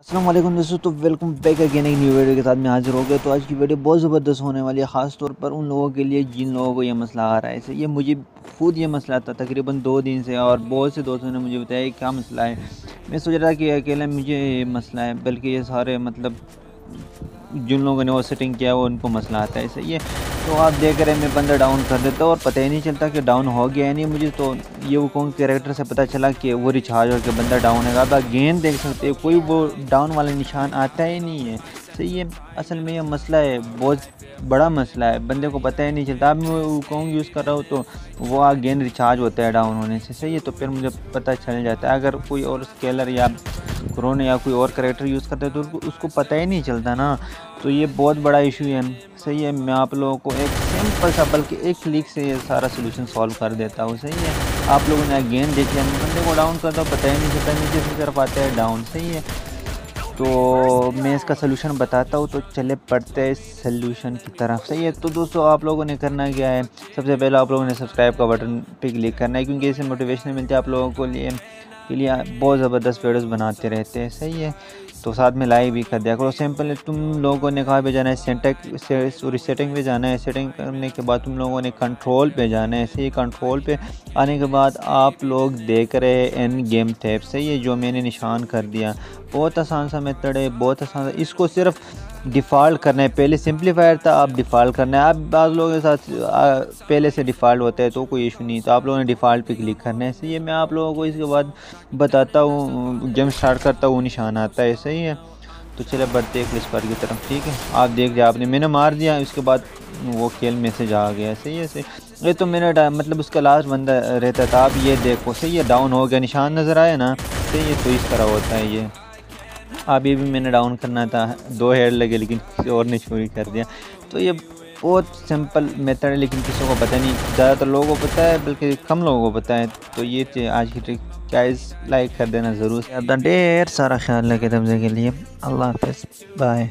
असलम दोस्तों तो welcome back again एक न्यू वीडियो के साथ में हाजिर हो गए तो आज की वीडियो बहुत ज़बरदस्त होने वाली है ख़ास तौर पर उन लोगों के लिए जिन लोगों को यह मसला आ रहा है। ये मुझे खुद ये मसला था तकरीबन दो दिन से और बहुत से दोस्तों ने मुझे बताया क्या मसला है। मैं सोच रहा कि अकेला मुझे मसला है, बल्कि ये सारे मतलब जिन लोगों ने वो सेटिंग किया, वो उनको मसला आता है सही है तो आप देख रहे हैं, मैं बंदा डाउन कर देता हूँ और पता ही नहीं चलता कि डाउन हो गया है नहीं। मुझे तो ये वो कौन कैरेक्टर से पता चला कि वो रिचार्ज होकर बंदा डाउन है? आप गेंद देख सकते हैं, कोई वो डाउन वाला निशान आता ही नहीं है। सही है, असल में ये मसला है, बहुत बड़ा मसला है। बंदे को पता ही नहीं चलता। अब मैं वो कौन यूज़ कर रहा हूँ तो वो गेंद रिचार्ज होता है डाउन होने से। सही है तो फिर मुझे पता चल जाता है। अगर कोई और स्केलर या क्रोन या कोई और करेक्टर यूज़ करता है तो उसको, पता ही नहीं चलता ना। तो ये बहुत बड़ा इशू है। सही है मैं आप लोगों को एक सिंपल सा बल्कि एक क्लिक से ये सारा सोल्यूशन सॉल्व कर देता हूँ। सही है। आप लोगों ने गेंद देख लिया बंदे को डाउन करता हूँ पता ही नहीं चलता नीचे से तरफ़ आता है डाउन सही है। तो मैं इसका सलूशन बताता हूँ तो चले पड़ते हैं सलूशन की तरफ़। सही है। तो दोस्तों आप लोगों ने करना क्या है? सबसे पहले आप लोगों ने सब्सक्राइब का बटन पे क्लिक करना है क्योंकि इससे मोटिवेशन मिलती है आप लोगों को लिए। के लिए बहुत ज़बरदस्त वीडियोस बनाते रहते हैं। सही है। तो साथ में लाइव भी कर दिया करो। सिंपल तुम लोगों ने कहा पे जाना है? सेंटेक से सॉरी, सेटिंग पे जाना है। सेटिंग करने के बाद तुम लोगों ने कंट्रोल पे जाना है। सही कंट्रोल पे आने के बाद आप लोग देख रहे हैं एन गेम टैप सही है, जो मैंने निशान कर दिया। बहुत आसान सा मेथड है, बहुत आसान इसको सिर्फ़ डिफ़ॉल्ट करना है। पहले सिंपलीफायर था आप डिफ़ॉल्ट करना है। आप बाद लोगों के साथ पहले से डिफ़ॉल्ट होता है तो कोई इशू नहीं तो आप लोगों ने डिफ़ॉल्ट पे क्लिक करना है। सही है मैं आप लोगों को इसके बाद बताता हूँ जब स्टार्ट करता हूँ, निशान आता है सही है तो चले बढ़ते एक प्लेस पर की तरफ़, ठीक है? आप देख जाए आपने मैंने मार दिया, उसके बाद वो खेल मैसेज आ गया सही है सही ये तो मेरा मतलब उसका लास्ट बंदा रहता था, आप ये देखो, सही है डाउन हो गया, निशान नज़र आया ना, सही है तो इस तरह होता है ये। अभी भी मैंने डाउन करना था, दो हेड लगे, लेकिन किसी और ने चोरी कर दिया। तो ये बहुत सिंपल मेथड है, लेकिन किसी को पता नहीं। ज़्यादातर लोगों को पता है, बल्कि कम लोगों को पता है। तो ये आज की ट्रिक गाइस लाइक कर देना ज़रूर। ढेर सारा ख्याल रखे तब्जे के लिए अल्लाह हाफ़ बाय